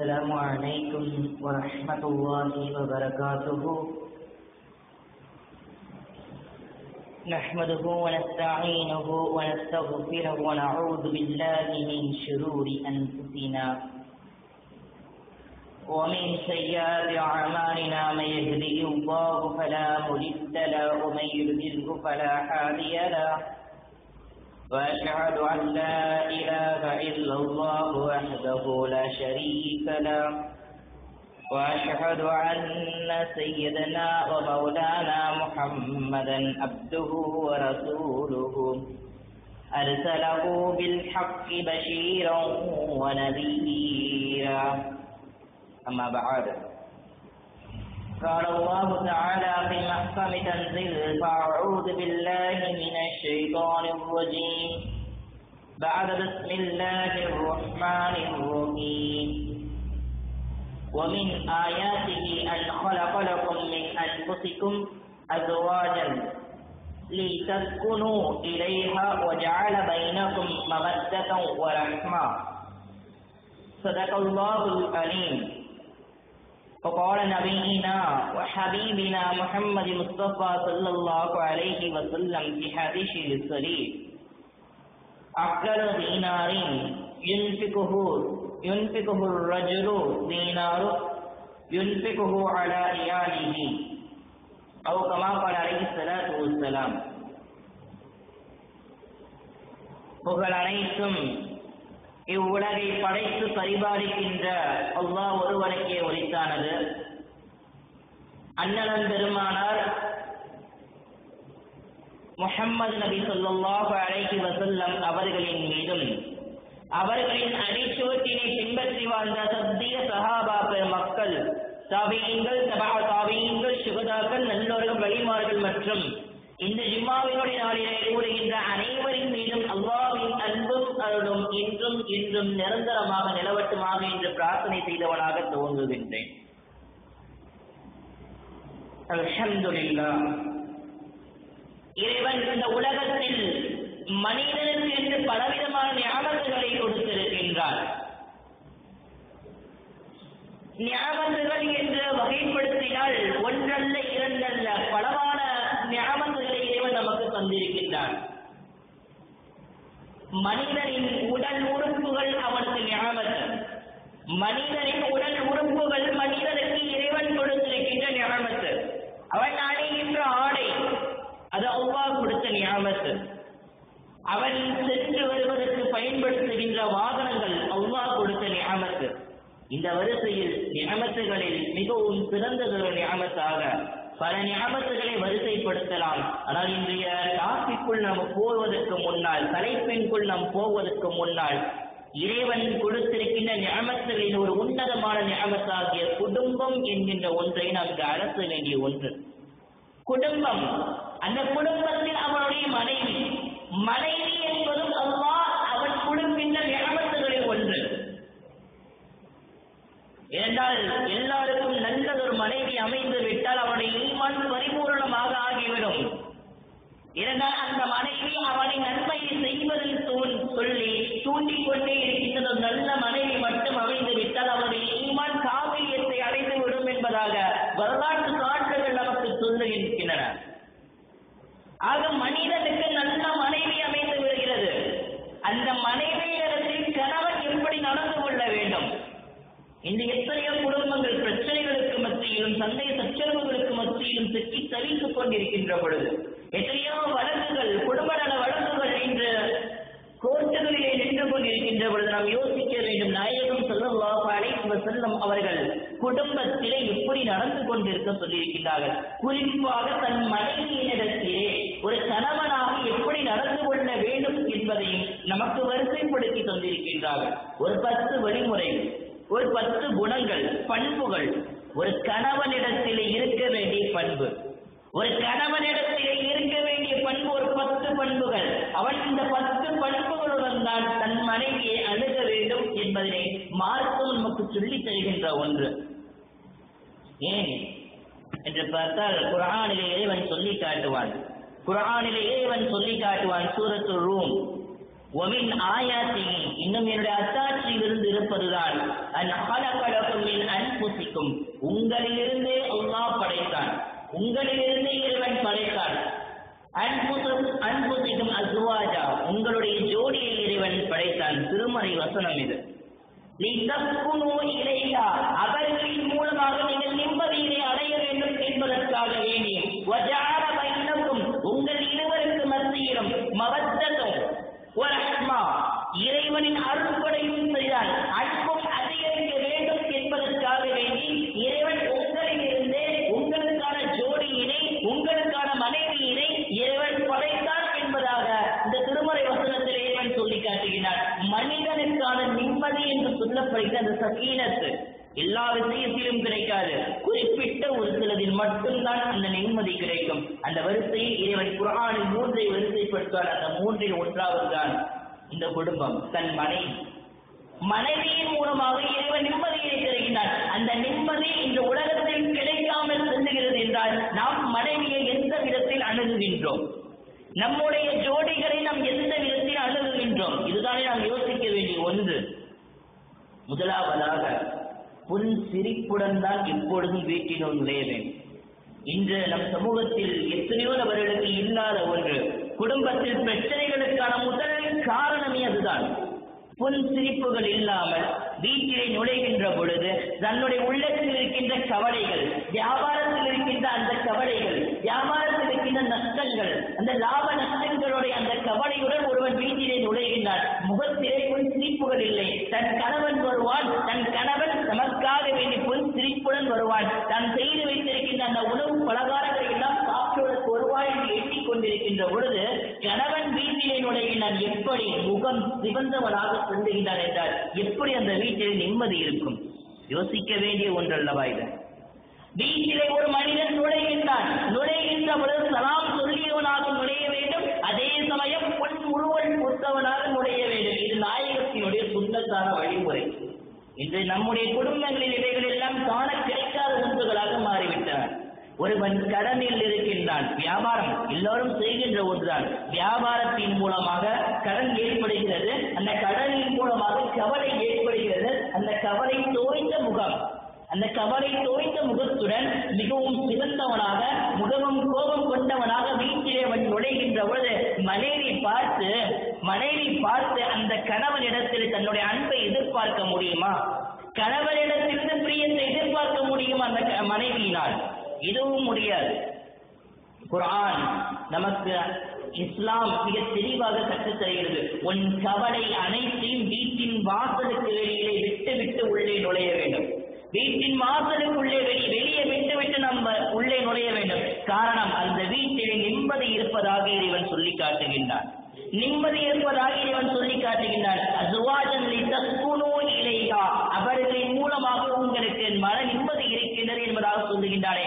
السلام عليكم ورحمة الله وبركاته. نحمده ونستعينه ونستغفره ونعوذ بالله من شرور أنفسنا ومن سيئات أعمالنا من يهده الله فلا مضل له ومن يضلله فلا هادي له. وأشهد أن لا إله إلا الله وحده لا شريك له. وأشهد أن سيدنا ومولانا محمدا عبده ورسوله. أرسله بالحق بشيرا ونذيرا. أما بعد قال الله تعالى في محكم تنزيل فأعوذ بالله من الشيطان الرجيم. بعد بسم الله الرحمن الرحيم. ومن آياته أن خلق لكم من أنفسكم أزواجا لتسكنوا إليها وجعل بينكم مودة ورحمة. صدق الله العليم. وقال نبينا وحبيبنا محمد مصطفى صلى الله عليه وسلم في حديث الصريح أفضل دينار ينفقه ينفقه الرجل دينار ينفقه على عياله. أو كما قال عليه الصلاة والسلام. وقال عليكم இவ்வுலகை படைத்து பரிபாலிக்கின்ற அல்லாஹ் ஒருவனுக்கே ஒலித்தானது அண்ணன் பெருமானார் முஹம்மது நபி சொல்லாஹு அலைஹி வசல்லம் அவர்களின் மீதும் அவர்களின் அடிச்சுவட்டினை பின்பற்றி வாழ்ந்த சத்திய சஹாபா மக்கள் தாபியங்கள் தபா தாபியங்கள் சுகதாக்கள் நல்லோர்கள் வழிமார்கள் மற்றும் இந்த ஜிம்மாவினுடைய நாளிலே கூறுகின்ற அனைவரின் மீதும் அல்லாவின் அன்பும் அருளும் இன்றும் இன்றும் நிரந்தரமாக நிலவட்டுமாக என்று பிரார்த்தனை செய்தவனாக தோன்றுகின்றேன் அல்ஹம்துலில்லா இறைவன் இந்த உலகத்தில் மனிதனுக்கு என்று பலவிதமான ஞாபகங்களை கொடுத்திருக்கின்றார். ஞாபகங்கள் என்று வகைப்படுத்தினால் ஒன்றல்ல இரண்டல்ல பலமான ஞாபகங்களை இறைவன் நமக்கு தந்திருக்கின்றான் மனிதனின் உடல் உறுப்புகள் அவனுக்கு ஞாபகம். மனிதனின் உடல் உறுப்புகள் மனிதனுக்கு இறைவன் கொடுத்திருக்கின்ற ஞாபகத்து அவன் அணிகின்ற ஆடை அது அவ்வா கொடுத்த ஞாபகத்து அவன் சென்று வருவதற்கு பயன்படுத்துகின்ற வாகனங்கள் அவ்வா கொடுத்த ஞாபகத்து இந்த வரிசையில் நியமத்துகளில் மிகவும் சிறந்ததொரு நியமத்தாக பல ஞாபகங்களை வரிசைப்படுத்தலாம். ஆனால் இன்றைய டாபிக்குள் நாம் போவதற்கு முன்னால் தலைப்பின்குள் நாம் போவதற்கு முன்னால் இறைவன் கொடுத்திருக்கின்ற ஞாபகங்களின் ஒரு உன்னதமான ஞாபகத்தாகிய குடும்பம் என்கின்ற ஒன்றை நாம் அரச வேண்டிய ஒன்று. குடும்பம். அந்த குடும்பத்தில் அவனுடைய மனைவி. மனைவி என்பதும் அவ்வா அவன் கொடுக்கின்ற ஞாபகங்களில் ஒன்று ஏனென்றால் எல்லாருக்கும் நல்லதொரு மனைவி அமைந்து விட்டால் அவனுடைய ஈமான் பரிபூர்ணமாக ஆகிவிடும். இருந்தால் அந்த மனைவி அவனை நன்மையை செய்வதில் தூண் சொல்லி தூண்டிக் கொண்டே இருக்கின்ற நல்ல மனைவி மட்டும் அமைந்து விட்டால் அவனுடைய ஈமான் காவிரியத்தை அடைந்து விடும் என்பதாக வரலாற்று சான்றுகள் நமக்கு சொல்லுகின்றன ஆக மனிதனுக்கு நல்ல மனைவி அமைந்து விடுகிறது. அந்த மனைவி கணவன் எப்படி நடந்து கொள்ள வேண்டும் இந்த எத்தனையோ குடும்பங்கள் பிரச்சனைகளுக்கு மத்தியிலும் சந்தை சச்சரவுகளுக்கு மத்தியிலும் சிக்கி தவித்துக் கொண்டிருக்கின்ற பொழுது எத்தனையோ வழக்குகள் குடும்ப நல வழக்குகள் என்ற கோர்ட்டுகளிலே நின்று கொண்டிருக்கின்ற பொழுது நாம் யோசிக்க வேண்டும். நாயகம் செல்லவாக அலைஹி செல்லும் அவர்கள் குடும்பத்திலே எப்படி நடந்து கொண்டிருக்க சொல்லியிருக்கிறார்கள் குறிப்பாக தன் மனைவியினிடத்திலே ஒரு கணவனாக எப்படி நடந்து கொள்ள வேண்டும் என்பதையும் நமக்கு வரிசைப்படுத்தி தந்திருக்கின்றார்கள். ஒரு பத்து வழிமுறை ஒரு பத்து குணங்கள் பண்புகள். ஒரு கணவனிடத்திலே இருக்க வேண்டிய பண்பு. ஒரு கணவனிடத்திலே இருக்க வேண்டிய பண்பு ஒரு பத்து பண்புகள். அவன் இந்த பத்து பண்புகளுடன் தான் தன் மனைவியை அணுக வேண்டும் என்பதனை மார்க்கம் நமக்கு சொல்லி தருகின்ற ஒன்று. ஏன்? என்று பார்த்தால் குரானிலே இறைவன் சொல்லி காட்டுவான். குரானிலே இறைவன் சொல்லி காட்டுவான் சூரத்து ரூம். ஒமின் ஆயாத்திகி இன்னும் என்னுடைய இருப்பதுதான். அன் அன்புசிக்கும் உங்களிலிருந்தே அல்லாஹ் படைத்தான். உங்களிலிருந்தே இறைவன் படைத்தான். அன்புசும் அன்புசிக்கும் அசுவாஜா உங்களுடைய ஜோடியை இறைவன் படைத்தான். திருமறை வசனம் இது. லிதஸ்குனு இலைஹா அவர்களின் மூலமாக நீங்கள் நிம்மதியை அடைய வேண்டும் என்பதற்காக வேண்டி இறைவனின் அருள்படையும் செய்தால் அன்பும் அதிகரிக்க வேண்டும் என்பதற்காக வேண்டி இறைவன் உங்களில் உங்களிலிருந்தே உங்களுக்கான ஜோடியினை உங்களுக்கான மனைவியினை இறைவன் படைத்தான் என்பதாக இந்த திருமறை வசனத்தில் இறைவன் சொல்லி காட்டுகிறார். மனிதனுக்கான நிம்மதி என்று சொல்லப்படுகிற அந்த சகீனத்து எல்லா விஷயத்திலும் கிடைக்காது. குறிப்பிட்ட ஒரு சிலதில் மட்டும்தான் அந்த நிம்மதி கிடைக்கும். அந்த வரிசையில் இறைவன் குரானின் மூன்றை வரிசைப்படுத்துவார். அந்த மூன்றில் ஒன்றாவது தான் இந்த குடும்பம் தன் மனைவி மனைவியின் மூலமாக இறைவன் நிம்மதியை தருகின்றார் அந்த நிம்மதி இந்த உலகத்தில் கிடைக்காமல் செல்லுகிறது என்றால் நாம் மனைவியை எந்த விதத்தில் அணுகுகின்றோம்? நம்முடைய ஜோடிகளை நாம் எந்த விதத்தில் அணுகுகின்றோம்? இதுதானே நாம் யோசிக்க வேண்டிய ஒன்று. முதலாவதாக புன் சிரிப்புடன் தான் எப்பொழுதும் வீட்டினுள் நுழைய வேண்டும். இன்று நம் சமூகத்தில் எத்தனையோ நபர்களுக்கு இல்லாத ஒன்று. குடும்பத்தில் பிரச்சனைகளுக்கான முதல் காரணமே அதுதான். புன் சிரிப்புகள் இல்லாமல் வீட்டிலே நுழைகின்ற பொழுது தன்னுடைய உள்ளத்தில் இருக்கின்ற கவலைகள் வியாபாரத்தில் இருக்கின்ற அந்த கவலைகள் வியாபாரத்தில் இருக்கின்ற நஷ்டங்கள் அந்த லாப நஷ்டங்களுடைய அந்த கவலையுடன் ஒருவன் வீட்டிலே நுழைகின்றான். முகத்திலே புன் சிரிப்புகள் இல்லை. தன் கணவன் வருவான். தன் கணவன் நமக்காக வேண்டி புன் சிரிப்புடன் வருவான். தான் செய்து வைத்திருக்கின்ற அந்த உணவு பலகாரங்கள் எண்ணிக்கொண்டிருக்கின்ற பொழுது கணவன் வீட்டிலே நுழையினர். எப்படி முகம் சிவந்தவனாக செல்லுகின்றான் என்றால் எப்படி அந்த வீட்டில் நிம்மதி இருக்கும்? யோசிக்க வேண்டிய ஒன்றல்லவா இது? வீட்டிலே ஒரு மனிதன் நுழைகின்றான். நுழைகின்ற பொழுது சலாம் சொல்லியவனாக நுழைய வேண்டும். அதே சமயம் பொன் உருவன் புத்தவனாக நுழைய வேண்டும். இது நாயகத்தினுடைய சுத்தத்தான வழிமுறை. இன்று நம்முடைய குடும்பங்களில் இவைகள் எல்லாம் காண கிடைக்காத ஒன்றுகளாக மாறிவிட்டன. ஒருவன் கடனில் இருக்கின்றான். வியாபாரம் எல்லோரும் செய்கின்ற ஒன்றுதான். வியாபாரத்தின் மூலமாக கடன் ஏற்படுகிறது. அந்த கடனின் மூலமாக கவலை ஏற்படுகிறது. அந்த கவலை தோய்ந்த முகம். அந்த கவலை தோய்ந்த முகத்துடன் மிகவும் சிறந்தவனாக முகமும் கோபம் கொண்டவனாக வீட்டிலே அவன் நுழைகின்ற பொழுது மனைவி பார்த்து மனைவி பார்த்து அந்த கணவனிடத்தில் தன்னுடைய அன்பை எதிர்பார்க்க முடியுமா? கணவனிடத்திலிருந்து பிரியத்தை எதிர்பார்க்க முடியுமா? அந்த மனைவியினால். இதுவும் முடியாது. குரான் நமக்கு இஸ்லாம் மிக தெளிவாக கற்றுத் தருகிறது. உன் கவலை அனைத்தையும் வீட்டின் வாசலுக்கு வெளியிலே விட்டு விட்டு உள்ளே நுழைய வேண்டும். வீட்டின் வாசலுக்குள்ளே வெளி வெளியே விட்டு விட்டு நம்ம உள்ளே நுழைய வேண்டும். காரணம் அந்த வீட்டில் நிம்மதி இருப்பதாக இறைவன் சொல்லி காட்டுகின்றான். நிம்மதி இருப்பதாக இறைவன் சொல்லி காட்டுகின்றான் அசுவாஜன் லிதஸ்குனு இலைஹா அவர்களின் மூலமாக உங்களுக்கு மன நிம்மதி இருக்கின்றது என்பதாக சொல்லுகின்றானே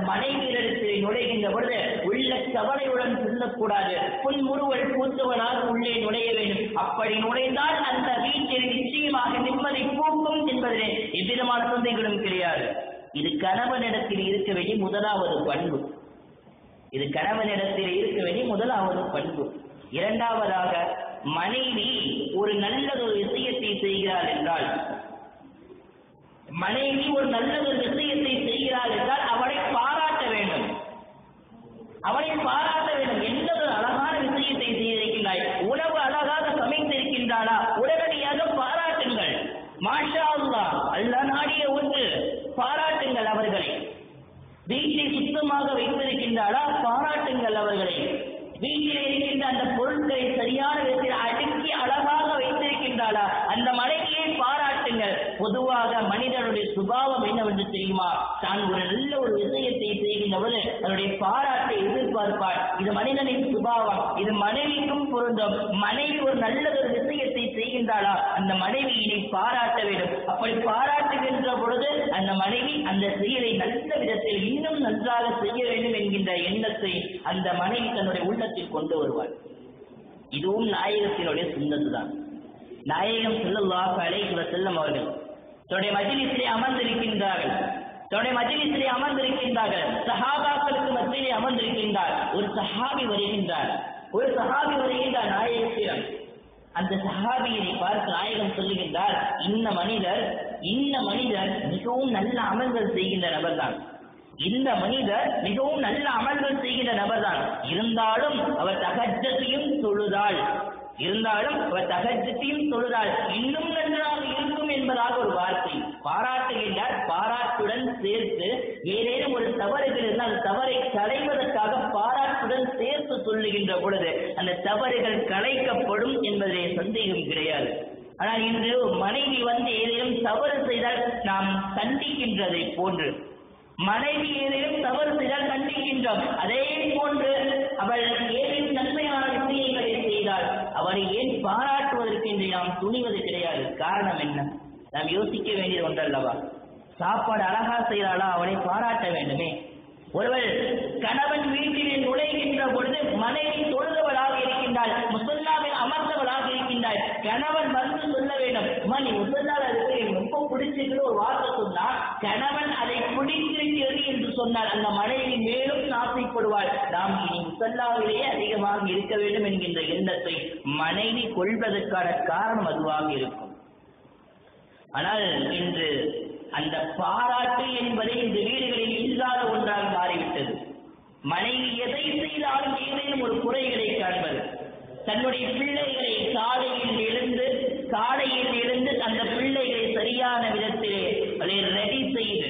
அந்த மனைவியிடத்தில் நுழைகின்ற பொழுது உள்ள கவலையுடன் செல்லக்கூடாது புன்முறுவல் பூத்தவனாக உள்ளே நுழைய வேண்டும். அப்படி நுழைந்தால் அந்த வீட்டில் நிச்சயமாக நிம்மதி பூக்கும் என்பதிலே எவ்விதமான சந்தைகளும் கிடையாது. இது கணவனிடத்தில் இருக்க வேண்டிய முதலாவது பண்பு. இது கணவனிடத்தில் இருக்க வேண்டிய முதலாவது பண்பு. இரண்டாவதாக மனைவி ஒரு நல்லதொரு விஷயத்தை செய்கிறார் என்றால் மனைவி ஒரு நல்லதொரு விஷயத்தை செய்கிறார் என்றால் அவளை பாராட்ட அவனை பாராட்ட வேண்டும். எந்த ஒரு அழகான விஷயத்தை செய்திருக்கிறாய் உணவு அழகாக சமைத்திருக்கின்றாளா உடனடியாக பாராட்டுங்கள். மாஷா அல்லா அல்லாஹ் நாடிய ஒன்று. பாராட்டுங்கள் அவர்களை. வீட்டை சுத்தமாக வைத்திருக்கின்றாளா? பாராட்டுங்கள் அவர்களை. வீட்டில் இருக்கின்ற அந்த பொருட்களை சரியான விதத்தில் அடுக்கி அழகாக வைத்திருக்கின்றாளா? அந்த மனைவியை பாராட்டுங்கள். பொதுவாக மனிதனுடைய சுபாவம் என்னவென்று தெரியுமா? தான் ஒரு நல்ல ஒரு விஷயத்தை செய்கின்ற பொழுது அதனுடைய பாரா பார்ப்பாள் இது மனிதனின் சுபாவம். இது மனைவிக்கும் பொருந்தும். மனைவி ஒரு நல்லதொரு விஷயத்தை செய்கின்றாளா? அந்த மனைவியினை பாராட்ட வேண்டும். அப்படி பாராட்டுகின்ற பொழுது அந்த மனைவி அந்த செயலை நல்ல விதத்தில் இன்னும் நன்றாக செய்ய வேண்டும் என்கின்ற எண்ணத்தை அந்த மனைவி தன்னுடைய உள்ளத்தில் கொண்டு வருவாள். இதுவும் நாயகத்தினுடைய சுண்ணத்து தான் நாயகம் செல்லல்லாஹு அழைக்கிற செல்லம் அவர்கள். தன்னுடைய மஜ்லிஸிலே அமர்ந்திருக்கின்றார்கள். தன்னுடைய மஜிலிசிலே அமர்ந்திருக்கின்றார்கள். சஹாபாக்களுக்கு மத்தியிலே அமர்ந்திருக்கின்றார். ஒரு சஹாபி வருகின்றார். ஒரு சஹாபி வருகின்றார் நாயகத்திடம் அந்த சஹாபியை பார்த்து நாயகம் சொல்லுகின்றார் இந்த மனிதர் இந்த மனிதர் மிகவும் நல்ல அமல்கள் செய்கின்ற நபர்தான். இந்த மனிதர் மிகவும் நல்ல அமல்கள் செய்கின்ற நபர்தான். இருந்தாலும் அவர் தகஜத்தையும் தொழுதாள். இருந்தாலும் அவர் தகஜத்தையும் தொழுதாள். இன்னும் நன்றாக இருக்கும் என்பதாக ஒரு வார்த்தை. பாராட்டுகின்றார் பாராட்டுடன் சேர்த்து ஏதேனும் ஒரு தவறுகள் இருந்தால் அந்த தவறை களைவதற்காக பாராட்டுடன் சேர்த்து சொல்லுகின்ற பொழுது அந்த தவறுகள் களைக்கப்படும் என்பதிலே சந்தேகம் கிடையாது. ஆனால் இன்று மனைவி வந்து ஏதேனும் தவறு செய்தால் நாம் கண்டிக்கின்றதை போன்று மனைவி ஏதேனும் தவறு செய்தால் கண்டிக்கின்றோம். அதே போன்று அவள் ஏதேனும் நன்மையான விஷயங்களை செய்தால் அவரை ஏன் பாராட்டுவதற்கு இன்று நாம் துணிவது கிடையாது? காரணம் என்ன? நாம் யோசிக்க வேண்டியது ஒன்றல்லவா? சாப்பாடு அழகா செய்கிறாளா அவனை பாராட்ட வேண்டுமே. ஒருவர் கணவன் வீட்டிலே நுழைகின்ற பொழுது மனைவி தொழுதவளாக இருக்கின்றாள் முசல்லாவில் அமர்ந்தவளாக இருக்கின்றாள். கணவன் வந்து சொல்ல வேண்டும் மணி முசல்லால் இருக்கு ரொம்ப பிடிச்சிருக்கிற ஒரு வார்த்தை சொன்னா கணவன் அதை பிடித்திருக்கிறது என்று சொன்னால் அந்த மனைவி மேலும் ஆசைப்படுவாள் நாம் இனி முசல்லாவிலேயே அதிகமாக இருக்க வேண்டும் என்கின்ற எண்ணத்தை மனைவி கொள்வதற்கான காரணம் அதுவாக இருக்கும். ஆனால் இன்று அந்த பாராட்டு என்பதை இந்த வீடுகளில் இல்லாத ஒன்றாக மாறிவிட்டது. மனைவி எதை செய்தாலும் ஏதேனும் ஒரு குறைகளை காண்பது. தன்னுடைய பிள்ளைகளை காலையில் எழுந்து காலையில் எழுந்து அந்த பிள்ளைகளை சரியான விதத்திலே அதை ரெடி செய்து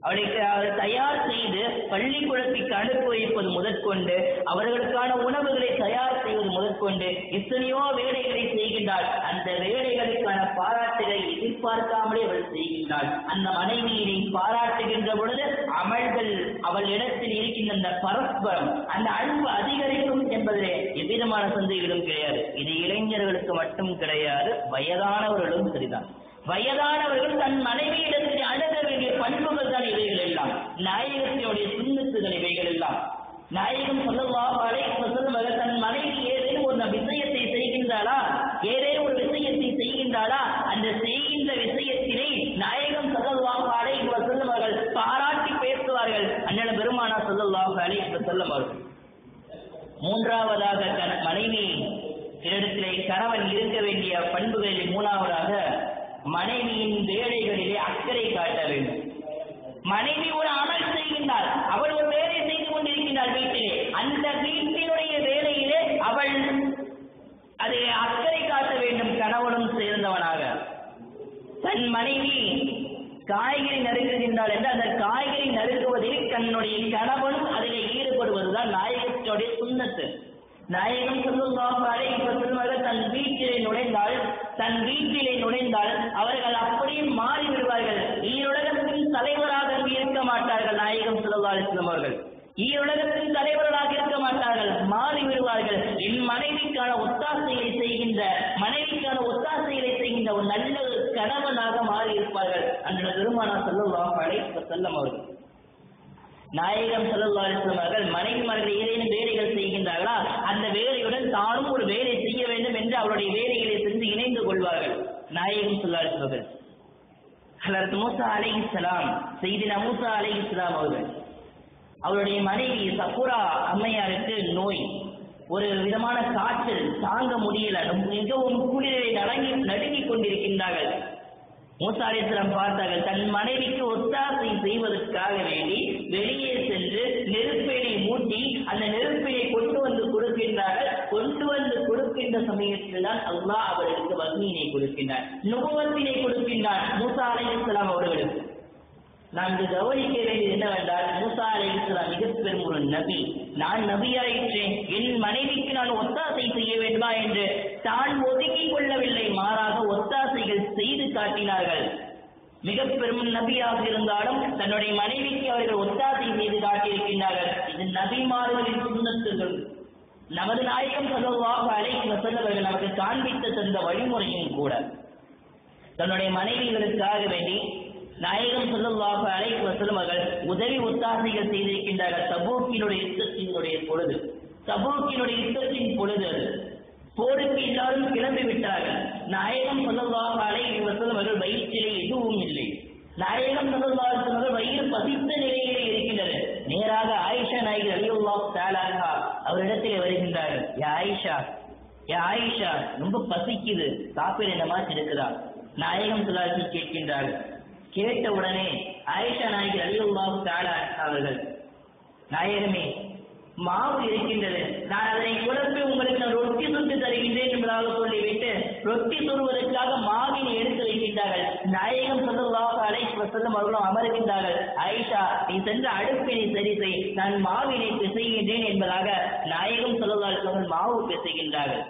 அவளுக்கு அவர் தயார் செய்து பள்ளிக்கூடத்திற்கு அனுப்பி வைப்பது முதற்கொண்டு அவர்களுக்கான உணவுகளை தயார் செய்வது முதற்கொண்டு எத்தனையோ வேலைகளை செய்கின்றாள். அந்த வேலைகளுக்கான பாராட்டுகளை எதிர்பார்க்காமலே அவள் செய்கின்றாள். அந்த மனைவியினை பாராட்டுகின்ற பொழுது அமல்கள் அவள் இடத்தில் இருக்கின்ற அந்த பரஸ்பரம் அந்த அன்பு அதிகரிக்கும் என்பதிலே எவ்விதமான சந்தேகம் கிடையாது. இது இளைஞர்களுக்கு மட்டும் கிடையாது வயதானவர்களும் சரிதான். வயதானவர்கள் தன் மனைவியிடத்தில் அழக வேண்டிய பண்புகள் தான் இவைகள் எல்லாம். நாயகத்தினுடைய சுண்ணத்துகள் இவைகள் எல்லாம். நாயகம் சொல்லலாம் சொல்லுவாங்க தன் மனைவி ஏதேனும் ஒரு விஷயத்தை செய்கின்றாளா? ஏதேனும் ஒரு விஷயத்தை செய்கின்றாளா? அந்த செய்கின்ற விஷயத்தினை நாயகம் சொல்லலாம் அழைக்கு சொல்லுவார்கள் பாராட்டி பேசுவார்கள். அண்ணன் பெருமானா சொல்லலாம் அழைக்கு சொல்லுவார்கள் மூன்றாவதாக தன் மனைவி இடத்திலே கணவன் இருக்க வேண்டிய பண்புகளில் மூணாவதாக மனைவியின் வேலைகளிலே அக்கறை காட்ட வேண்டும். மனைவி ஒரு அமல் செய்கின்றாள். அவள் ஒரு வேலை செய்து கொண்டிருக்கின்றாள் வீட்டிலே. அந்த வீட்டினுடைய வேலையிலே அவள் அதை அக்கறை காட்ட வேண்டும். கணவனும் சேர்ந்தவனாக. தன் மனைவி காய்கறி நறுக்குகின்றாள் என்று அந்த காய்கறி நறுக்குவதில் தன்னுடைய கணவனும் அதிலே ஈடுபடுவதுதான் நாயகத்துடைய சுண்ணத்து. நாயகம் சொல்லுவாக அழைப்பவர்கள் தன் வீட்டிலே நுழைந்தால் தன் வீட்டிலே நுழைந்தால் அவர்கள் அப்படியே மாறி விடுவார்கள் ஈருலகத்தின் தலைவராக இருக்க மாட்டார்கள் நாயகம் சொல்லுவார் அவர்கள். ஈருலகத்தின் தலைவர்களாக இருக்க மாட்டார்கள் மாறி விடுவார்கள் என் மனைவிக்கான ஒத்தாசைகளை செய்கின்ற மனைவிக்கான ஒத்தாசைகளை செய்கின்ற ஒரு நல்ல கணவனாக மாறி இருப்பார்கள் அன்ற பெருமானா சொல்லுவாக அழைப்பு செல்லம் அவர்கள். நாயகம் செல்லுவாரிசம் அவர்கள் மனைவிமார்கள் ஏதேனும் வேலைகள் செய்கின்றார்களா? அந்த வேலையுடன் தானும் ஒரு வேலை செய்ய வேண்டும் என்று அவருடைய வேலைகளை சென்று இணைந்து கொள்வார்கள். நாயகம் சொல்லாரிசம் அவர்கள். ஹலரத் மூசா அலை இஸ்லாம் செய்தின மூசா அலை இஸ்லாம் அவர்கள். அவருடைய மனைவி சபுரா அம்மையாருக்கு நோய். ஒரு விதமான காற்றில் தாங்க முடியல. மிகவும் குளிரை நடுங்கி நடுங்கிக் கொண்டிருக்கின்றார்கள். மூசா அலிஸ்லாம் பார்த்தார்கள் தன் மனைவிக்கு ஒத்தாசை செய்வதற்காக வேண்டி வெளி ஊட்டி அந்த நெருப்பினை கொண்டு வந்து கொடுக்கின்றார்கள். கொண்டு வந்து கொடுக்கின்ற சமயத்தில் தான் அல்லாஹ் அவர்களுக்கு வன்மையினை கொடுக்கின்றார் நுபவத்தினை கொடுக்கின்றார் மூசா அலிஸ்லாம் அவர்களுக்கு. நாம் இங்கு கவனிக்க வேண்டியது என்னவென்றால் மூசா அலை இஸ்லாம் மிக பெரும் ஒரு நபி. நான் நபியாயிற்றேன். என் மனைவிக்கு நான் ஒத்தாசை செய்ய வேண்டுமா என்று தான் ஒதுக்கிக் கொள்ளவில்லை. மாறாக ஒத்தாசைகள் செய்து காட்டினார்கள். மிக பெரும் நபியாக இருந்தாலும் தன்னுடைய மனைவிக்கு அவர்கள் ஒத்தாசை செய்து காட்டியிருக்கின்றார்கள். இது நபிமார்களின் சுண்ணத்துகள். நமது நாயகம் சதவாக அழைக்கு வசந்தவர்கள் நமக்கு காண்பித்து தந்த வழிமுறையும் கூட. தன்னுடைய மனைவிகளுக்காக வேண்டி நாயகம் சொல்லுவாக அழைக்கு வசலும் அவர்கள் உதவி ஒத்தாசைகள் செய்திருக்கின்றார்கள். தபூக்கினுடைய யுத்தத்தினுடைய பொழுது. தபூக்கினுடைய யுத்தத்தின் பொழுது அது. போருக்கு எல்லாரும் கிளம்பி விட்டார்கள் நாயகம் சொல்லுவாக அழைக்கு வசலும் அவர்கள் வயிற்றிலே எதுவும் இல்லை. நாயகம் சொல்லுவாக வயிறு பசித்த நிலையிலே இருக்கின்றது. நேராக ஆயிஷா நாயகி அலியுல்லா தாலாகா அவரிடத்திலே வருகின்றார்கள். ஏ ஆயிஷா ஏ ஆயிஷா ரொம்ப பசிக்குது சாப்பிட என்ன மாதிரி இருக்குதா? நாயகம் சுல்லாசி கேட்கின்றார்கள். கேட்ட உடனே ஆயிஷா நாயகி அலியுல்லா தாலா அவர்கள் நாயகமே மாவு இருக்கின்றது. நான் அதனை குழப்பி உங்களுக்கு நான் ரொட்டி சுட்டு தருகின்றேன் என்பதாக சொல்லிவிட்டு ரொட்டி சுடுவதற்காக மாவினை எடுத்து வைக்கின்றார்கள். நாயகம் சொல்லலாம் அழைப்பு செல்லும் அவர்களும் அமர்கின்றார்கள். ஆயிஷா நீ சென்ற அடுப்பினை சரி செய். நான் மாவினை பிசைகின்றேன் என்பதாக நாயகம் சொல்லலாம் மாவு பிசைகின்றார்கள்.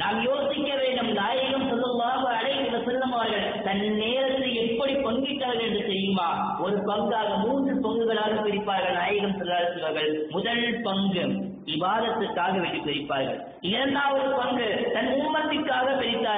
நாம் யோசிக்க வேண்டும் நாயகம் சொல்லுவாக அழைக்கிற செல்லும் அவர்கள் தன் நேரத்தை எப்படி பங்கிட்டார்கள் என்று தெரியுமா? ஒரு பங்காக மூன்று பங்குகளாக பிரிப்பார்கள் நாயகம் சொல்லார்கள் முதல் பங்கு இவாதத்துக்காக வேண்டி பிரிப்பார்கள். இரண்டாவது பங்கு தன் உம்மத்திற்காக பிரித்தார்கள்.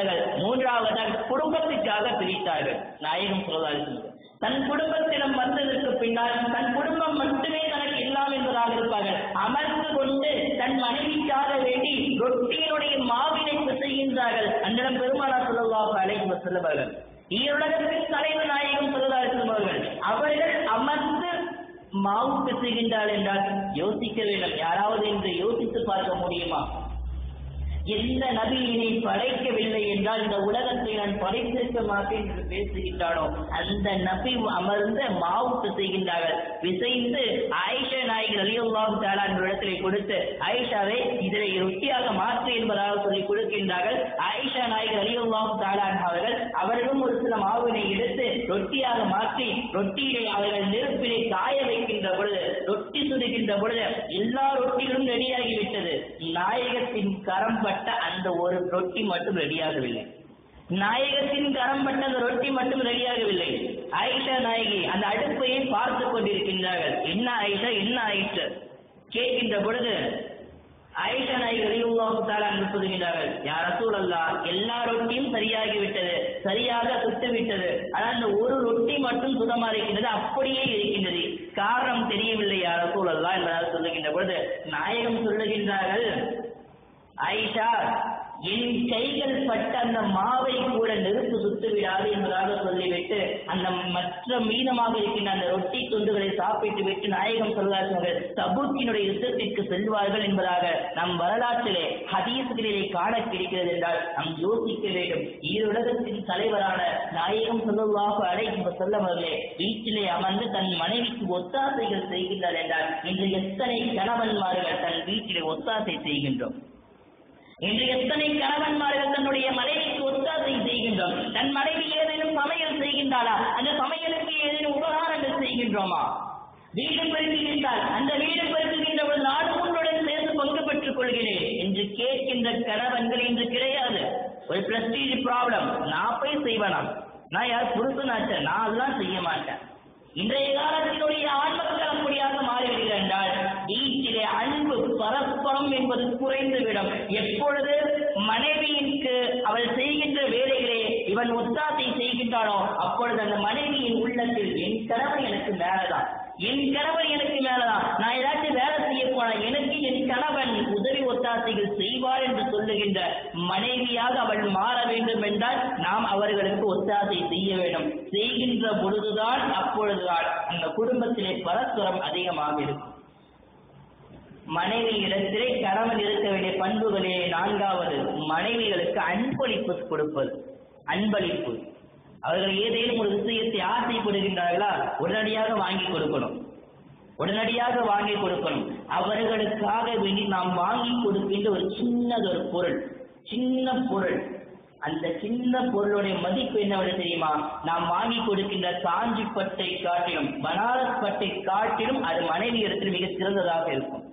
குடும்பத்திற்காக பிரித்தார்கள். நாயகம் சொல்லார்கள் தன் குடும்பத்திடம் வந்ததற்கு பின்னால் தன் குடும்பம் மட்டுமே தனக்கு எல்லாம் என்பதாக இருப்பார்கள். அமர்ந்து கொண்டு தன் மனைவிக்காக வேண்டி ரொட்டியினுடைய மாவினை பிசைகின்றார்கள். அன்றிடம் பெருமானா சொல்லவாக அழைப்பு செல்லுவார்கள் ஈருலகத்தின் தலைவர் நாயகம் சொல்லதாக அவர்கள் அவர்கள் அமர்ந்து மாவு பிசைகின்றார்கள் என்றால் யோசிக்க வேண்டும். யாராவது என்று யோசித்து பார்க்க முடியுமா? எந்த நபியினை படைக்கவில்லை என்றால் இந்த உலகத்தை நான் படைத்திருக்க மாட்டேன் என்று பேசுகின்றானோ? அந்த நபி அமர்ந்த மாவுக்கு செய்கின்றார்கள். விசைந்து ஆயிஷா நாயகர் அலியுல்லாம் தாலா என்ற இடத்திலே கொடுத்து ஆயிஷாவை இதனை ரொட்டியாக மாற்று என்பதாக சொல்லி கொடுக்கின்றார்கள். ஆயிஷா நாயகர் அலியுல்லாம் தாலா அவர்கள் அவர்களும் ஒரு சில மாவினை எடுத்து ரொட்டியாக மாற்றி ரொட்டியிலே அவர்கள் நெருப்பினை காய வைக்கின்ற பொழுது ரொட்டி சுடுகின்ற பொழுது எல்லா ரொட்டிகளும் ரெடியாகிவிட்டது. நாயகத்தின் கரம் பட்ட அந்த ஒரு ரொட்டி மட்டும் ரெடியாகவில்லை. நாயகத்தின் கரம் பட்ட அந்த ரொட்டி மட்டும் ரெடியாகவில்லை. ஆயிஷா நாயகி அந்த அடுப்பையை பார்த்து கொண்டிருக்கின்றார்கள். என்ன ஆயிஷா என்ன ஆயிஷா? கேட்கின்ற பொழுது ஆயிஷா நாயகி அலிவுல்லாஹு தாலா யார் அசூல் அல்லா எல்லா ரொட்டியும் சரியாகி விட்டது சரியாக சுட்டு விட்டது ஆனால் அந்த ஒரு ரொட்டி மட்டும் சுதமா இருக்கின்றது அப்படியே இருக்கின்றது. காரணம் தெரியவில்லை யார் ரசூல் அல்லா என்பதாக சொல்லுகின்ற பொழுது நாயகம் சொல்லுகின்றார்கள் ஐஷா என் கைகள் பட்ட அந்த மாவை கூட நெருப்பு சுத்து விடாது என்பதாக சொல்லிவிட்டு அந்த மற்ற மீதமாக இருக்கின்ற அந்த ரொட்டி துண்டுகளை சாப்பிட்டு விட்டு நாயகம் சொல்வார்கள் தபூக்கினுடைய யுத்தத்திற்கு செல்வார்கள் என்பதாக நம் வரலாற்றிலே ஹதீசுகளிலே காண கிடைக்கிறது என்றால் நாம் யோசிக்க வேண்டும். ஈருலகத்தின் தலைவரான நாயகம் சொல்லுவாக அழைக்கும் சொல்ல அவர்களே வீட்டிலே அமர்ந்து தன் மனைவிக்கு ஒத்தாசைகள் செய்கின்றார் என்றால் இன்று எத்தனை கணவன்மார்கள் தன் வீட்டிலே ஒத்தாசை செய்கின்றோம்? இன்று எத்தனை கணவன்மார்கள் தன்னுடைய மனைவிக்கு ஒத்தாசை செய்கின்றோம்? தன் மனைவி ஏதேனும் சமையல் செய்கின்றாளா? அந்த சமையலுக்கு ஏதேனும் உபகாரங்கள் செய்கின்றோமா? வீடு பெருக்குகின்றால் அந்த வீடு பெருக்குகின்ற ஒரு நாடு உன்னுடன் சேர்ந்து பங்கு பெற்றுக் கொள்கிறேன் என்று கேட்கின்ற கணவன்கள் இன்று கிடையாது. ஒரு பிரஸ்டீஜ் ப்ராப்ளம் நான் போய் செய்வேனாம் நான் யார் புருஷனாச்ச? நான் அதெல்லாம் செய்ய மாட்டேன். இன்றைய காலத்தினுடைய ஆன்மக்கள் அப்படியாக மாறிவிடுகிறார் என்றால் வீட்டிலே அன்பு பரஸ்பரம் என்பது குறைந்துவிடும். எப்பொழுது மனைவியிற்கு அவள் செய்கின்ற வேலைகளே இவன் ஒத்தாசை செய்கின்றானோ அப்பொழுது அந்த மனைவியின் உள்ளத்தில் என் கணவன் எனக்கு மேலதான். என் கணவன் எனக்கு மேலதான். நான் ஏதாச்சும் வேலை செய்ய போனா எனக்கு என் கணவன் உதவி ஒத்தாசைகள் செய்வார் என்று சொல்லுகின்ற மனைவியாக அவள் மாற வேண்டும் என்றால் நாம் அவர்களுக்கு ஒத்தாசை செய்ய வேண்டும். செய்கின்ற பொழுதுதான் அப்பொழுதுதான் அந்த குடும்பத்திலே பரஸ்பரம் அதிகமாக இருக்கும். மனைவி இடத்திலே கணவன் இருக்க வேண்டிய பண்புகளே நான்காவது. மனைவிகளுக்கு அன்பளிப்பு கொடுப்பது. அன்பளிப்பு. அவர்கள் ஏதேனும் ஒரு விஷயத்தை ஆசைப்படுகின்றார்களா உடனடியாக வாங்கி கொடுக்கணும். உடனடியாக வாங்கி கொடுக்கணும். அவர்களுக்காக வேண்டி நாம் வாங்கி கொடுக்கின்ற ஒரு சின்னதொரு பொருள் சின்ன பொருள். அந்த சின்ன பொருளுடைய மதிப்பு என்னவென தெரியுமா? நாம் வாங்கி கொடுக்கின்ற காஞ்சி பட்டை காட்டிலும் பனாரஸ் பட்டை காட்டிலும் அது மனைவி இடத்தில் மிக சிறந்ததாக இருக்கும்.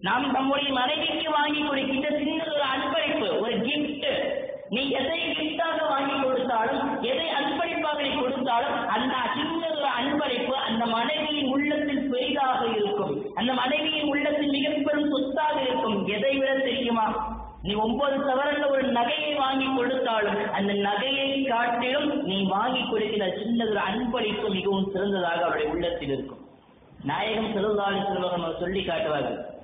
நாம் நம்முடைய மனைவிக்கு வாங்கி கொடுக்கின்ற சின்ன ஒரு அன்பளிப்பு ஒரு கிஃப்ட் நீ எதை கிஃப்டாக வாங்கி கொடுத்தாலும் எதை அன்பளிப்பாக நீ கொடுத்தாலும் அந்த சின்ன ஒரு அன்பளிப்பு அந்த மனைவியின் உள்ளத்தில் பெரிதாக இருக்கும். அந்த மனைவியின் உள்ளத்தில் மிக பெரும் சொத்தாக இருக்கும். எதை விட தெரியுமா? நீ ஒன்பது சவரன்ல ஒரு நகையை வாங்கி கொடுத்தாலும் அந்த நகையை காட்டிலும் நீ வாங்கி கொடுக்கிற சின்னதொரு ஒரு அன்பளிப்பு மிகவும் சிறந்ததாக அவருடைய உள்ளத்தில் இருக்கும். நாயகம் செல்வாளி செல்வகம் சொல்லி காட்டுவார்கள்.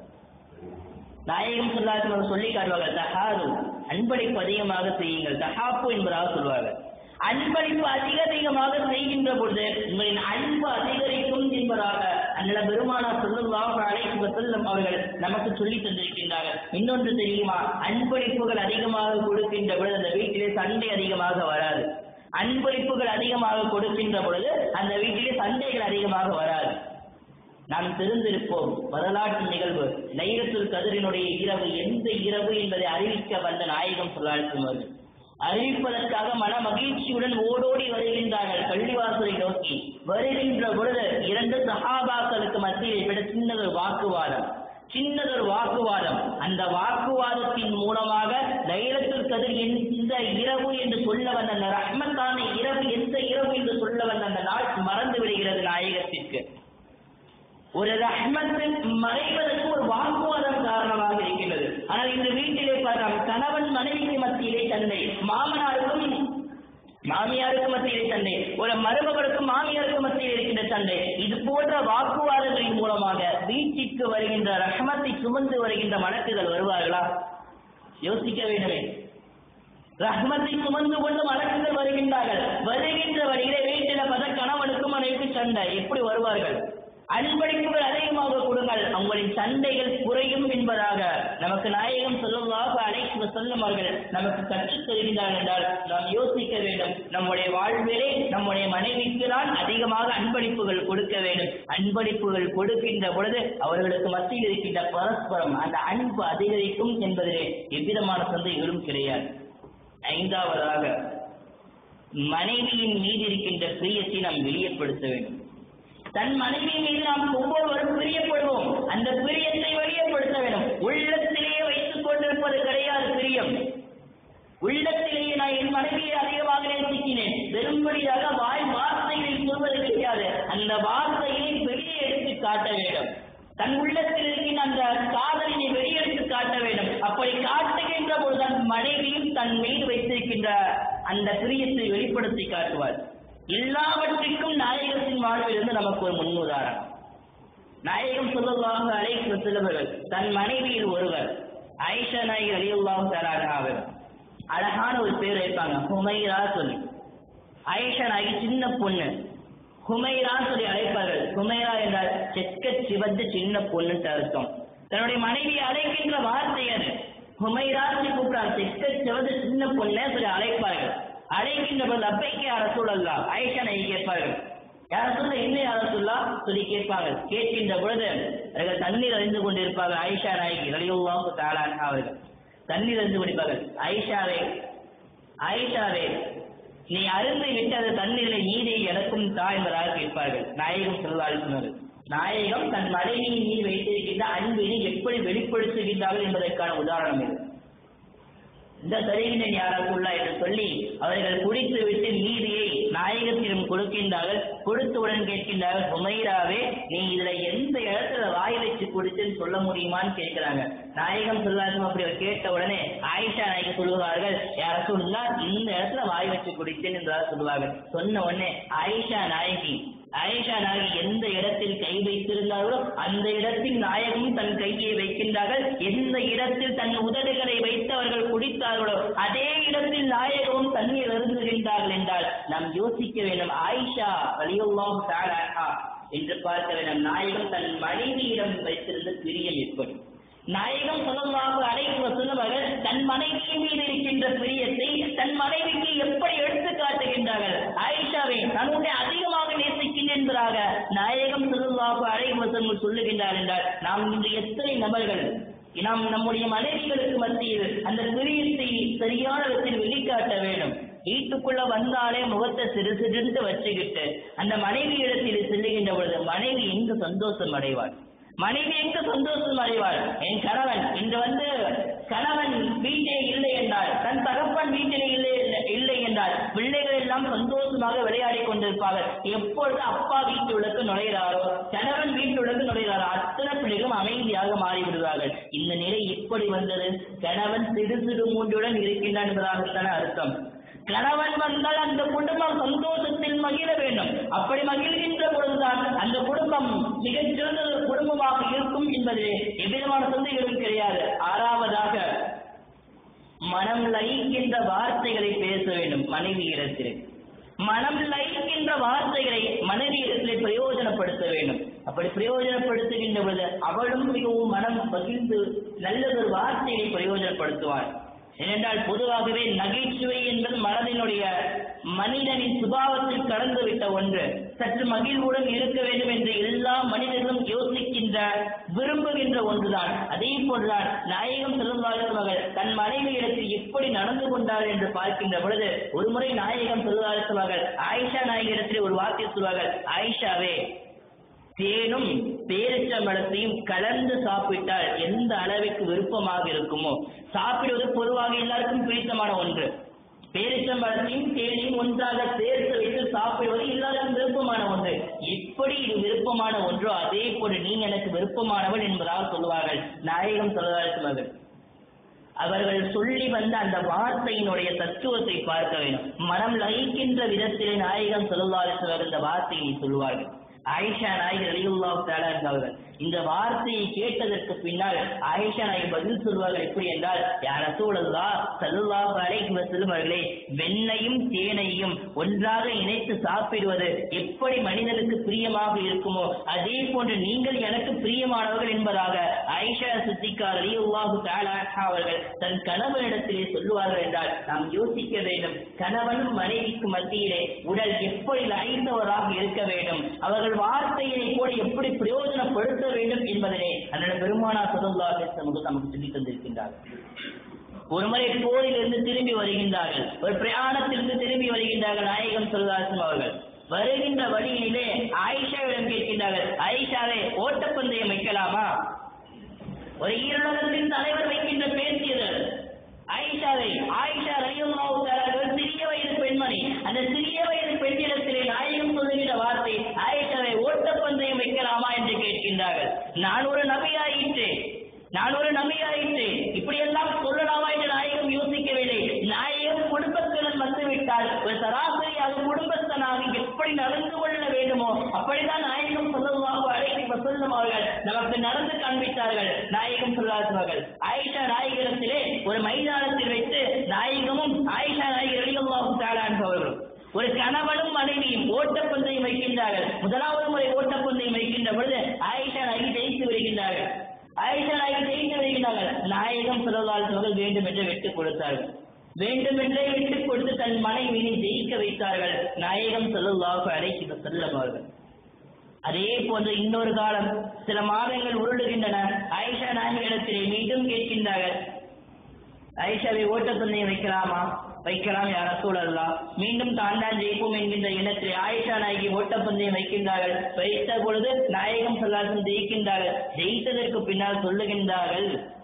நாயகம் சொல்லாத சொல்லி காட்டுவார்கள் தஹாரு அன்பளிப்பு அதிகமாக செய்யுங்கள். தஹாப்பு என்பதாக சொல்வார்கள் அன்பளிப்பு அதிக அதிகமாக செய்கின்ற பொழுது உங்களின் அன்பு அதிகரிக்கும் என்பதாக அந்த பெருமானா சொல்லுவாக அலைஹி செல்லும் அவர்கள் நமக்கு சொல்லி தந்திருக்கின்றார்கள். இன்னொன்று தெரியுமா? அன்பளிப்புகள் அதிகமாக கொடுக்கின்ற பொழுது அந்த வீட்டிலே சண்டை அதிகமாக வராது. அன்பளிப்புகள் அதிகமாக கொடுக்கின்ற பொழுது அந்த வீட்டிலே சண்டைகள் அதிகமாக வராது. நாம் தெரிந்திருப்போம் வரலாற்று நிகழ்வு. லைலத்துல் கதிரினுடைய இரவு எந்த இரவு என்பதை அறிவிக்க வந்த நாயகம் சொல்லாட்டும் அவர்கள் அறிவிப்பதற்காக மன மகிழ்ச்சியுடன் ஓடோடி வருகின்றார்கள் பள்ளிவாசலை நோக்கி. வருகின்ற பொழுது இரண்டு சகாபாக்களுக்கு மத்தியில் விட சின்னதொரு வாக்குவாதம். சின்னதொரு வாக்குவாதம். அந்த வாக்குவாதத்தின் மூலமாக லைலத்துல் கதிர் எந்த இரவு என்று சொல்ல வந்த அந்த ரஹ்மத்தான இரவு எந்த இரவு என்று சொல்ல வந்த அந்த நாள் மறந்து விடுகிறது நாயகத்திற்கு. ஒரு ரஹ்மத்தின் மறைவதற்கு ஒரு வாக்குவாதம் காரணமாக இருக்கின்றது. ஆனால் இந்த வீட்டிலே பார்க்கலாம் கணவன் மனைவிக்கு மத்தியிலே சண்டை மாமனாருக்கும் மாமியாருக்கு மத்தியிலே சண்டை ஒரு மருமகளுக்கும் மாமியாருக்கு மத்தியில் இருக்கின்ற சண்டை இது போன்ற வாக்குவாதங்களின் மூலமாக வீட்டிற்கு வருகின்ற ரஹ்மத்தை சுமந்து வருகின்ற மலக்குகள் வருவார்களா? யோசிக்க வேண்டுமே. ரஹ்மத்தை சுமந்து கொண்டு மலக்குகள் வருகின்றார்கள். வருகின்ற வழியிலே வீட்டில பத கணவனுக்கும் மனைவிக்கு சண்டை எப்படி வருவார்கள்? அன்பளிப்புகள் அதிகமாக கொடுங்கள். உங்களின் சண்டைகள் குறையும் என்பதாக நமக்கு நாயகம் சொல்லுவாக அழைத்து சொல்லும் அவர்கள் நமக்கு கற்றுத் தருகின்றார் என்றால் நாம் யோசிக்க வேண்டும். நம்முடைய வாழ்விலே நம்முடைய மனைவிக்கு தான் அதிகமாக அன்பளிப்புகள் கொடுக்க வேண்டும். அன்பளிப்புகள் கொடுக்கின்ற பொழுது அவர்களுக்கு மத்தியில் இருக்கின்ற பரஸ்பரம் அந்த அன்பு அதிகரிக்கும் என்பதிலே எவ்விதமான சந்தைகளும் கிடையாது. ஐந்தாவதாக மனைவியின் மீது இருக்கின்ற பிரியத்தை நாம் வெளியப்படுத்த வேண்டும். தன் மனைவி மீது நாம் ஒவ்வொருவரும் பிரியப்படுவோம். அந்த பிரியத்தை வெளியப்படுத்த வேண்டும். உள்ளத்திலேயே வைத்துக் கொண்டிருப்பது கிடையாது பிரியம். உள்ளத்திலேயே நான் என் மனைவியை அதிகமாக நேசிக்கிறேன். வெறும்படியாக வாய் வார்த்தைகளில் சொல்வது கிடையாது. அந்த வார்த்தையை வெளியே எடுத்து காட்ட வேண்டும். தன் உள்ளத்தில் இருக்கின்ற அந்த காதலினை வெளியெடுத்து காட்ட வேண்டும். அப்படி காட்டுகின்ற பொழுது தன் மனைவியும் தன் மீது வைத்திருக்கின்ற அந்த பிரியத்தை வெளிப்படுத்தி காட்டுவார். எல்லாவற்றிற்கும் நாயகத்தின் வாழ்விலிருந்து நமக்கு ஒரு முன்னுதாரணம். நாயகம் சொல்லலாக அழைக்க செல்பவர்கள் தன் மனைவியில் ஒருவர் ஐஷா நாயகி அலியுல்லாஹு தராக அழகான ஒரு பேர் வைப்பாங்க ஹுமைரா சொல்லி. ஐஷா நாயகி சின்ன பொண்ணு. ஹுமைரா சொல்லி அழைப்பார்கள். ஹுமைரா என்றால் செக்க சிவந்து சின்ன பொண்ணு அர்த்தம். தன்னுடைய மனைவியை அழைக்கின்ற வார்த்தை அது. ஹுமைரா சொல்லி கூப்பிட்டார் செக்க சிவந்து சின்ன பொண்ணே சொல்லி அழைப்பார்கள். அழைக்கின்ற போது அப்பைக்கு அரசுள்ளா அல்லா ஆயிஷா கேட்பார்கள். யார சொல்ல என்ன யார சொல்லா? சொல்லி கேட்பாங்க கேட்கின்ற பொழுது அவர்கள் தண்ணீர் அறிந்து கொண்டிருப்பார்கள். ஐஷா நாயகி ரலியுல்லாஹு தாளான் அவர்கள். தண்ணீர் அறிந்து கொண்டிருப்பார்கள். ஐஷாவே ஐஷாவே நீ அருந்து விட்டு அந்த தண்ணீரை நீரை எனக்கும் தா என்பதாக கேட்பார்கள். நாயகம் செல்வாழ்த்தினர் நாயகம் தன் மனைவியின் மீது வைத்திருக்கின்ற அன்பினை எப்படி வெளிப்படுத்துகின்றார்கள் என்பதற்கான உதாரணம் இது. இந்த தருகின்றேன் யாராக்குள்ளா என்று சொல்லி அவர்கள் குடித்து விட்டு மீதியை நாயகத்திடம் கொடுக்கின்றார்கள். கொடுத்தவுடன் கேட்கின்றார்கள் உமைராவே நீ இதுல எந்த இடத்துல வாய் வச்சு குடிச்சுன்னு சொல்ல முடியுமான்னு கேட்கிறாங்க. நாயகம் சொல்லாதும் அப்படி அவர் கேட்ட உடனே ஆயிஷா நாயகம் சொல்லுவார்கள் யார சொல்லா இந்த இடத்துல வாய் வச்சு குடிச்சேன் என்றால் சொல்லுவார்கள். சொன்ன உடனே ஆயிஷா நாயகி ஆயிஷா நாயகி எந்த இடத்தில் கை வைத்திருந்தார்களோ அந்த இடத்தில் நாயகமும் தன் கையை வைக்கின்றார்கள். எந்த இடத்தில் தன் உதடுகளை வைத்தவர்கள் குடித்தார்களோ அதே இடத்தில் நாயகமும் தண்ணீர் அருந்துகின்றார்கள் என்றால் நாம் யோசிக்க வேண்டும் ஆயிஷா அலியுல்லாம் தாலா என்று பார்க்க வேண்டும். நாயகம் தன் மனைவியிடம் வைத்திருந்த பிரியம் எப்படி நாயகம் சொல்லமாக அழைப்பு சொல்லுவார்கள் தன் மனைவியின் மீது இருக்கின்ற பிரியத்தை தன் மனைவிக்கு எப்படி எடுத்து காட்டுகின்றார்கள்? ஆயிஷாவை தன்னுடைய அதே நேசிக்கின்றேன் என்பதாக நாயகம் சொல்லுவாக அழைப்பு சொல்லுகின்றார் என்றால் நாம் இன்று எத்தனை நபர்கள் நாம் நம்முடைய மனைவிகளுக்கு மத்தியில் அந்த பிரியத்தை சரியான விதத்தில் வெளிக்காட்ட வேண்டும். வீட்டுக்குள்ள வந்தாலே முகத்தை சிறு சிறுந்து வச்சுக்கிட்டு அந்த மனைவி இடத்தில் செல்லுகின்ற பொழுது மனைவி எங்கு சந்தோஷம் அடைவாள்? மனைவி எங்கு சந்தோஷம் அடைவாள்? என் கணவன் இன்று வந்து கணவன் வீட்டிலே இல்லை என்றால் தன் தகப்பன் வீட்டிலே இல்லை இல்லை என்றால் பிள்ளைகள் எல்லாம் சந்தோஷமாக விளையாடி கொண்டிருப்பார்கள். எப்பொழுது அப்பா வீட்டுள்ளுக்கு நுழைகிறாரோ கணவன் வீட்டுள்ளுக்கு நுழைகிறாரோ அத்தனை பிள்ளைகளும் அமைதியாக மாறிவிடுவார்கள். இந்த நிலை எப்படி வந்தது. கணவன் சிறு சிறு மூன்றுடன் இருக்கின்றான் என்பதாகத்தான அர்த்தம். கணவன் வந்தால் அந்த குடும்பம் சந்தோஷத்தில் மகிழ வேண்டும். அப்படி மகிழ்கின்ற பொழுதுதான் அந்த குடும்பம் மிகச்சிறந்த குடும்பமாக இருக்கும் என்பதிலே எவ்விதமான சந்தைகளும் கிடையாது. மனம் லயிக்கின்ற வார்த்தைகளை பேச வேண்டும் மனைவி இடத்தில். மனம் லயிக்கின்ற வார்த்தைகளை மனைவி இடத்திலே பிரயோஜனப்படுத்த வேண்டும். அப்படி பிரயோஜனப்படுத்துகின்ற பொழுது அவளும் மிகவும் மனம் மகிழ்ந்து நல்லதொரு வார்த்தையை பிரயோஜனப்படுத்துவாள். ஏனென்றால் பொதுவாகவே நகைச்சுவை என்பது மனதினுடைய மனிதனின் சுபாவத்தில் கடந்துவிட்ட ஒன்று. சற்று மகிழ்வுடன் இருக்க வேண்டும் என்று எல்லா மனிதர்களும் யோசிக்கின்ற விரும்புகின்ற ஒன்றுதான். அதே போன்றுதான் நாயகம் செல்வார்கள் அவர்கள் தன் மனைவியிடத்தில் எப்படி நடந்து கொண்டார் என்று பார்க்கின்ற பொழுது ஒருமுறை நாயகம் செல்வார்கள் மகள் ஆயிஷா நாயகிடத்தில் ஒரு வார்த்தை சொல்வார்கள் ஆயிஷாவே தேனும் பேரிச்சம்பழத்தையும் கலந்து சாப்பிட்டால் எந்த அளவிற்கு விருப்பமாக இருக்குமோ? சாப்பிடுவது பொதுவாக எல்லாருக்கும் பிடித்தமான ஒன்று. பேரிச்சம்பழத்தையும் தேனையும் ஒன்றாக சேர்த்து வைத்து சாப்பிடுவது எல்லாருக்கும் விருப்பமான ஒன்று. எப்படி இது விருப்பமான ஒன்றோ அதே போல நீ எனக்கு விருப்பமானவள் என்பதாக சொல்லுவார்கள். நாயகம் சொல்லுவார்கள் அவர்கள் சொல்லி வந்த அந்த வார்த்தையினுடைய தத்துவத்தை பார்க்க வேண்டும். மனம் லயிக்கின்ற விதத்திலே நாயகம் சொல்லுவார்கள் இந்த வார்த்தையை சொல்லுவார்கள். ஆயிஷா நாயகர் அலியுல்லா தாலான் அவர்கள் இந்த வார்த்தையை கேட்டதற்கு பின்னால் ஆயிஷா நாயகர் பதில் சொல்வார்கள் எப்படி என்றால் யார சூழல்லா சல்லுல்லாஹு அலைஹி செல்லும் அவர்களே வெண்ணையும் தேனையும் ஒன்றாக இணைத்து சாப்பிடுவது எப்படி மனிதனுக்கு பிரியமாக இருக்குமோ அதே போன்று நீங்கள் எனக்கு பிரியமானவர்கள் என்பதாக ஐஷா சித்திக்கார் அலியுல்லாஹு அவர்கள் தன் கணவனிடத்திலே சொல்லுவார்கள் என்றால் நாம் யோசிக்க வேண்டும். கணவனும் மனைவிக்கு மத்தியிலே உடல் எப்படி லயித்தவராக இருக்க வேண்டும்? அவர்கள் வார்த்தையினை கூட எப்படி பிரயோஜனப்படுத்த வேண்டும் என்பதனை அண்ணன் பெருமானா சதுல்லாஹ் நமக்கு நமக்கு சொல்லித் தந்திருக்கின்றார்கள். ஒருமுறை போரிலிருந்து திரும்பி வருகின்றார்கள். ஒரு பிரயாணத்திலிருந்து திரும்பி வருகின்றார்கள் நாயகம் சொல்வாசம் அவர்கள். வருகின்ற வழியிலே ஆயிஷாவிடம் கேட்கின்றார்கள் ஆயிஷாவை ஓட்டப்பந்தயம் வைக்கலாமா? ஒரு ஈரலகத்தின் தலைவர் வைக்கின்ற பேசியது ஆயிஷாவை ஆயிஷா ரலியல்லாஹு சிறிய வயது பெண்மணி அந்த சிறிய நான் ஒரு நபியாயிற்று. நான் ஒரு நபியாயிற்று. இப்படியெல்லாம் சொல்லலாமா என்று நாயகம் யோசிக்கவில்லை. நாயகம் குடும்பத்துடன் வந்துவிட்டால் ஒரு சராசரியாக குடும்பத்தனாக எப்படி நடந்து கொள்ள வேண்டுமோ அப்படிதான் நாயகம் சொல்லுவாக அழைத்து வசல்லம் அவர்கள் நமக்கு நடந்து காண்பித்தார்கள். நாயகம் சொல்லாதவர்கள் ஆயிஷா நாயகத்திலே ஒரு மைதானத்தில் வைத்து நாயகமும் ஆயிஷா நாயகர் அலிகல்லாஹு தாலா ஒரு கணவனும் மனைவியும் ஓட்டப்பந்தயம் வைக்கின்றார்கள். முதலாவது முறை ஓட்டப்பந்தயம் வைக்கின்ற பொழுது ஆயிஷா நாயகி ஜெயித்து வருகின்றார்கள் ஆயிஷா நாயகி ஜெயித்து வருகின்றார்கள் நாயகம் சொல்லலால் வேண்டும் என்று விட்டுக் கொடுத்தார்கள் வேண்டுமென்றே விட்டுக் கொடுத்து தன் மனைவியை ஜெயிக்க வைத்தார்கள். நாயகம் செல்லுள்ளாக அழைக்க செல்லம் அவர்கள். அதே போன்று இன்னொரு காலம் சில மாதங்கள் உருளுகின்றன. ஆயிஷா நாயகத்திலே மீண்டும் கேட்கின்றார்கள். ஐஷாவை ஓட்ட துணையை வைக்கலாமா? வைக்கலாம் யார சூழல்லா மீண்டும் தான் தான் ஜெயிப்போம் என்கின்ற எண்ணத்தில் ஆயிஷா நாயகி ஓட்டப்பந்தயம் வைக்கின்றார்கள். வைத்த பொழுது நாயகம் சொல்லாசன் ஜெயிக்கின்றார்கள். ஜெயித்ததற்கு பின்னால் சொல்லுகின்றார்கள்.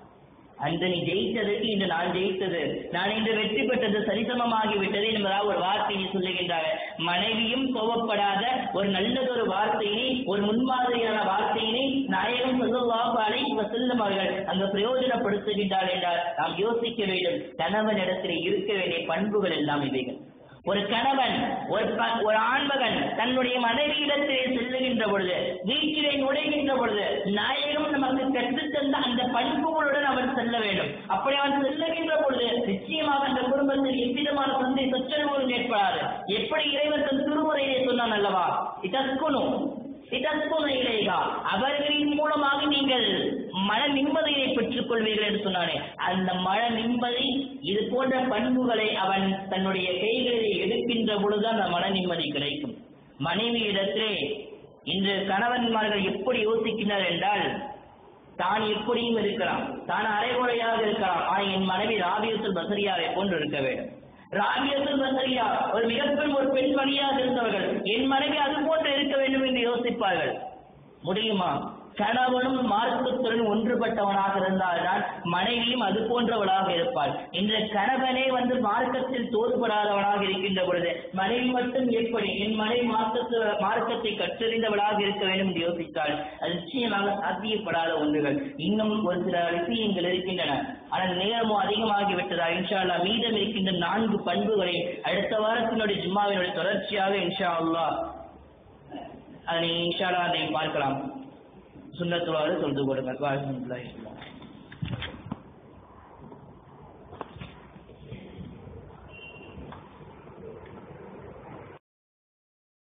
அந்த நீ ஜெயித்ததற்கு இன்று நான் ஜெயித்தது. நான் இன்று வெற்றி பெற்றது சரிசமமாகி விட்டது என்பதாக ஒரு வார்த்தையை சொல்லுகின்றார்கள் மனைவியும் கோபப்படாத ஒரு நல்லதொரு வார்த்தையினை ஒரு முன்மாதிரியான வார்த்தையினை நாயகம் சொல்லுவாக அழைத்து செல்லும் அவர்கள் அங்கு பிரயோஜனப்படுத்துகின்றார் என்றால் நாம் யோசிக்க வேண்டும். கணவனிடத்தில் இருக்க வேண்டிய பண்புகள் எல்லாம் இவைகள். ஒரு கணவன் ஒரு ஒரு ஆண்மகன் தன்னுடைய மனைவியிடத்திலே செல்லுகின்ற பொழுது வீட்டிலே நுழைகின்ற பொழுது நாயகம் நமக்கு கற்றுத்தந்த அந்த பண்புகளுடன் அவன் செல்ல வேண்டும். அப்படி அவன் செல்லுகின்ற பொழுது நிச்சயமாக அந்த குடும்பத்தில் எவ்விதமான சந்தை சச்சரவுகளும் ஏற்படாது. எப்படி இறைவன் தன் திருமுறையிலே சொன்னான் அல்லவா? இதற்குனும் அவர்களின் மூலமாக நீங்கள் மன நிம்மதியை பெற்றுக் கொள்வீர்கள் என்று சொன்னானே. அந்த மன நிம்மதி இது போன்ற பண்புகளை அவன் தன்னுடைய கைகளிலே எடுக்கின்ற பொழுதுதான் அந்த மன நிம்மதி கிடைக்கும். மனைவியிடத்திலே இன்று கணவன்மார்கள் எப்படி யோசிக்கின்றனர் என்றால் தான் எப்படியும் இருக்கலாம் தான் அரைகுறையாக இருக்கலாம். ஆனால் என் மனைவி ராபியத்தில் பசரியாவை போன்று இருக்க வேண்டும். ராபியத்துல் பசரியா ஒரு மிகப்பெரும் ஒரு பெண்மணியாக இருந்தவர்கள். என் மனைவி அது போன்று இருக்க வேண்டும் என்று யோசிப்பார்கள். முடியுமா? கணவனும் மார்க்கத்துடன் ஒன்றுபட்டவனாக இருந்தால்தான் மனைவியும் அது போன்றவளாக இருப்பாள். இன்று கணவனே வந்து மார்க்கத்தில் தோதுபடாதவனாக இருக்கின்ற பொழுது மனைவி மட்டும் எப்படி என் மனைவி மார்க்கத்து மார்க்கத்தை கற்றறிந்தவளாக இருக்க வேண்டும் என்று யோசித்தாள் அது நிச்சயமாக சாத்தியப்படாத ஒன்றுகள். இன்னும் ஒரு சில விஷயங்கள் இருக்கின்றன. ஆனால் நேரமும் அதிகமாகிவிட்டதா? இன்ஷா அல்லாஹ் மீதம் இருக்கின்ற நான்கு பண்புகளை அடுத்த வாரத்தினுடைய ஜும்மாவினுடைய தொடர்ச்சியாக இன்ஷா அல்லா அதை இன்ஷா அதை பார்க்கலாம். சுண்ணத்துவாறு சொல்லிக் கொடுங்க வாழ்க்கை